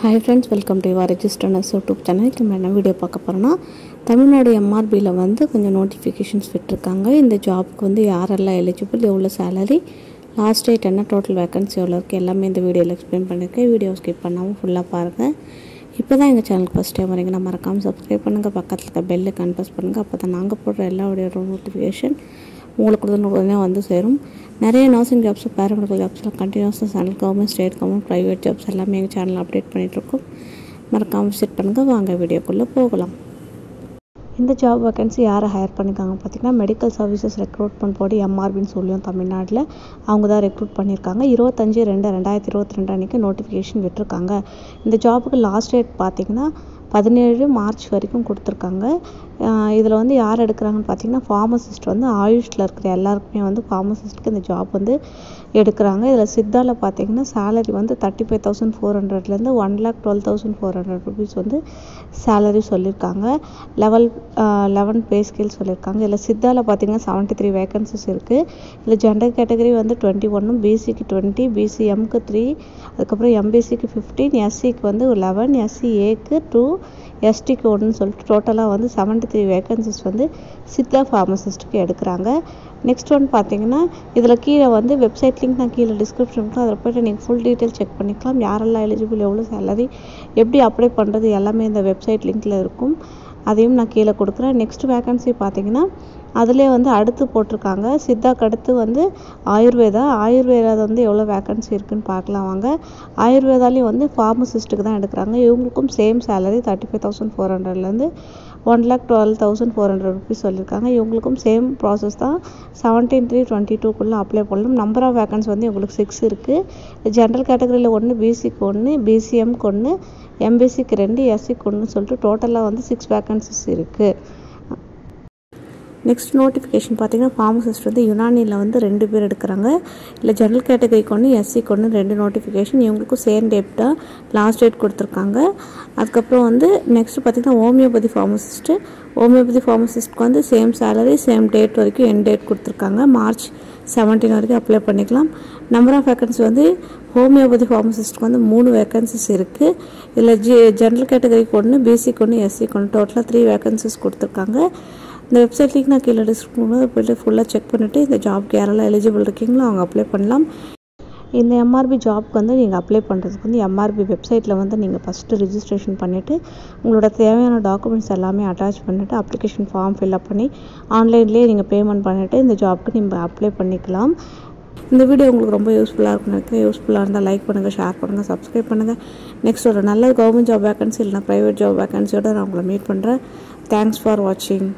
Hi friends welcome to your ரெஜிஸ்டர்னஸ் YouTube channel இப்போ என்ன video பார்க்க போகிறோன்னா தமிழ்நாடு எம்ஆர்பியில் வந்து கொஞ்சம் நோட்டிஃபிகேஷன்ஸ் விட்டுருக்காங்க. இந்த ஜாப்க்கு வந்து யாரெல்லாம் எலிஜிபிள் எவ்வளோ சேலரி லாஸ்ட் டேட் என்ன டோட்டல் வேகன்சி எவ்வளோ இருக்குது எல்லாமே இந்த வீடியோவில் எக்ஸ்பிளைன் பண்ணியிருக்கேன் வீடியோ ஸ்கிப் பண்ணாமல் ஃபுல்லாக பாருங்கள் இப்போ தான் எங்கள் சேனலுக்கு ஃபஸ்ட் டைம் வரீங்கன்னா மறக்காமல் சப்ஸ்கிரைப் பண்ணுங்கள் பக்கத்தில் இருக்க பெல்லு கன்ஃபர்ஸ் பண்ணுங்கள் அப்போ தான் நாங்கள் போடுற எல்லா வீடியோட நோட்டிஃபிகேஷன் உங்களுக்கு உடனே உடனே வந்து சேரும். நிறைய நர்சிங் ஜாப்ஸ் பேரமெடிக்கல் ஜாப்ஸ்லாம் கண்டினியூஸாக channel government state government private jobs எல்லாமே எங்கள் சேனலில் அப்டேட் பண்ணிகிட்ருக்கோம் மறக்காமல் விசிட் பண்ணுங்கள் வாங்க வீடியோக்குள்ளே போகலாம். இந்த ஜாப் வேகன்சி யாரை ஹையர் பண்ணியிருக்காங்க பார்த்தீங்கன்னா மெடிக்கல் சர்வீசஸ் ரெக்ரூட்மெண்ட் போடி எம்ஆர்பின்னு சொல்லியும் தமிழ்நாட்டில். அவங்க தான் ரெக்ரூட் பண்ணியிருக்காங்க இருபத்தஞ்சி ரெண்டு ரெண்டாயிரத்தி இருபத்தி ரெண்டு அன்றைக்கி நோட்டிஃபிகேஷன் விட்டுருக்காங்க. இந்த ஜாபுக்கு லாஸ்ட் டேட் பார்த்தீங்கன்னா பதினேழு மார்ச் வரைக்கும் கொடுத்துருக்காங்க. இதில் வந்து யார் எடுக்கிறாங்கன்னு பார்த்தீங்கன்னா ஃபார்மசிஸ்ட் வந்து ஆயுஷில் இருக்கிற எல்லாருக்குமே வந்து ஃபார்மசிஸ்ட்க்கு இந்த ஜாப் வந்து எடுக்கிறாங்க. இதில் சித்தாவில் பார்த்தீங்கன்னா சேலரி வந்து தேர்ட்டி ஃபைவ் தௌசண்ட் ஃபோர் ஹண்ட்ரட்லேருந்து one lakh twelve thousand four hundred rupees வந்து சேலரி சொல்லியிருக்காங்க லெவல் லெவன் பே ஸ்கேல் சொல்லியிருக்காங்க இதில் சித்தாவில் பார்த்தீங்கன்னா செவன்ட்டி த்ரீ வேகன்சிஸ் இருக்குது இதில் ஜெண்டர் கேட்டகரி வந்து டுவெண்ட்டி ஒன்னும் பிசிக்கு டுவெண்ட்டி பிசிஎம்க்கு த்ரீ அதுக்கப்புறம் எம்பிசிக்கு ஃபிஃப்டீன் எஸ்சிக்கு வந்து லெவன் எஸ்சி ஏக்கு டூ எஸ்டி கோடுன்னு சொல்லிட்டு டோட்டலாக வந்து செவன்ட்டி த்ரீ வேக்கன்சிஸ் வந்து சித்தா ஃபார்மசிஸ்ட்டுக்கு எடுக்கிறாங்க. நெக்ஸ்ட் ஒன் பார்த்தீங்கன்னா இதில் கீழே வந்து வெப்சைட் லிங்க் நான் கீழே டிஸ்கிரிப்ஷன் இருக்கும். அதில் போய்ட்டு நீங்கள் ஃபுல் டீட்டெயில் செக் பண்ணிக்கலாம். யாரெல்லாம் எலிஜிபிள் எவ்வளோ சேலரி எப்படி அப்ளை பண்ணுறது எல்லாமே இந்த வெப்சைட் லிங்க்கில் இருக்கும். அதையும் நான் கீழே கொடுக்குறேன். நெக்ஸ்ட் வேகன்சி பார்த்தீங்கன்னா அதிலே வந்து அடுத்து போட்டிருக்காங்க. சித்தாக்கு அடுத்து வந்து ஆயுர்வேதா. ஆயுர்வேதா வந்து எவ்வளோ வேகன்சி இருக்குன்னு பார்க்கலாம் வாங்க. ஆயுர்வேதாலையும் வந்து ஃபார்மசிஸ்ட்டுக்கு தான் எடுக்கிறாங்க. இவங்களுக்கும் same salary thirty five thousand four ஹண்ட்ரட்லேருந்து one lakh twelve thousand four hundred rupees சொல்லியிருக்காங்க. இவங்களுக்கும் சேம் ப்ராசஸ் தான். செவன்டீன் த்ரீ டுவெண்ட்டி டூக்குள்ளே அப்ளை பண்ணலாம் நம்பர் ஆஃப் வேகன்ஸ் வந்து இவங்களுக்கு சிக்ஸ் இருக்குது ஜென்ரல் கேட்டகரியில் ஒன்று பிசிக்கு ஒன்று பிசிஎம்க்கு ஒன்று எம்பிசிக்கு ரெண்டு எஸ்சிக்கு ஒன்று சொல்லிட்டு டோட்டலாக வந்து சிக்ஸ் வேகன்சிஸ் இருக்குது நெக்ஸ்ட் நோட்டிஃபிகேஷன் பார்த்தீங்கன்னா ஃபார்மசிஸ்ட் வந்து யுனானியில் வந்து ரெண்டு பேர் எடுக்கிறாங்க. இல்லை ஜென்ரல் கேட்டகரிக்கு ஒன்று எஸ்சிக்கு ஒன்று ரெண்டு நோட்டிஃபிகேஷன் இவங்களுக்கும் சேம் டேட் தான் லாஸ்ட் டேட் கொடுத்துருக்காங்க. அதுக்கப்புறம் வந்து நெக்ஸ்ட் பார்த்திங்கன்னா ஹோமியோபதி ஃபார்மசிஸ்ட்டு ஹோமியோபதி ஃபார்மசிஸ்ட்க்கு வந்து சேம் சேலரி சேம் டேட் வரைக்கும் என் டேட் கொடுத்துருக்காங்க. மார்ச் செவன்டீன் வரைக்கும் அப்ளை பண்ணிக்கலாம். நம்பர் ஆஃப் வேக்கன்சி வந்து ஹோமியோபதி ஃபார்மசிஸ்ட்க்கு வந்து மூணு வேக்கன்சிஸ் இருக்குது இதில் ஜி ஜென்ரல் கேட்டகரிக்கு ஒன்று பிசிக்கு ஒன்று எஸ்சிக்கு ஒன்று டோட்டலாக த்ரீ வேக்கன்சிஸ் கொடுத்துருக்காங்க. இந்த வெப்சைட் லிங்க் நான் கீழே டிஸ்கிரிப்ஷனில் போய்ட்டு ஃபுல்லாக செக் பண்ணிவிட்டு இந்த ஜாப்க்கு யாரெல்லாம் எலிஜிபிள் இருக்கீங்களோ அவங்க அப்ளை பண்ணலாம். இந்த எம்ஆர்பி ஜாப்க்கு வந்து நீங்கள் அப்ளை பண்ணுறதுக்கு வந்து எம்ஆர்பி வெப்சைட்டில் வந்து நீங்கள் ஃபஸ்ட்டு ரிஜிஸ்ட்ரேஷன் பண்ணிவிட்டு உங்களோட தேவையான டாக்குமெண்ட்ஸ் எல்லாமே அட்டாச் பண்ணிவிட்டு அப்ளிகேஷன் ஃபார்ம் ஃபில்அப் பண்ணி ஆன்லைன்லேயே நீங்கள் பேமெண்ட் பண்ணிவிட்டு இந்த ஜாப்க்கு நீங்கள் அப்ளை பண்ணிக்கலாம். இந்த வீடியோ உங்களுக்கு ரொம்ப யூஸ்ஃபுல்லாக இருக்கும் எனக்கு யூஸ்ஃபுல்லாக இருந்தால் லைக் பண்ணுங்கள் ஷேர் பண்ணுங்கள் சப்ஸ்கிரைப் பண்ணுங்கள் நெக்ஸ்ட் ஒரு நல்ல கவர்மெண்ட் ஜாப் வேக்கன்சி இல்லைனா ப்ரைவேட் ஜாப் வேக்கன்சியோட நான் உங்களை மீட் பண்ணுறேன் தேங்க்ஸ் ஃபார் வாட்சிங்